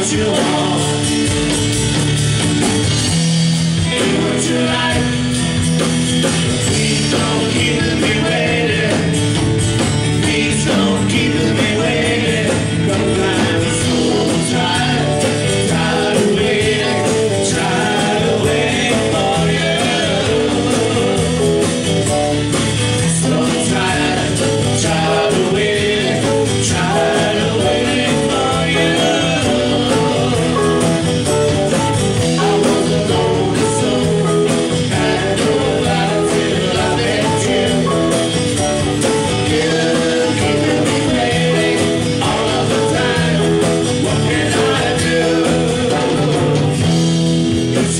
what you want. Be what you like.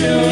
to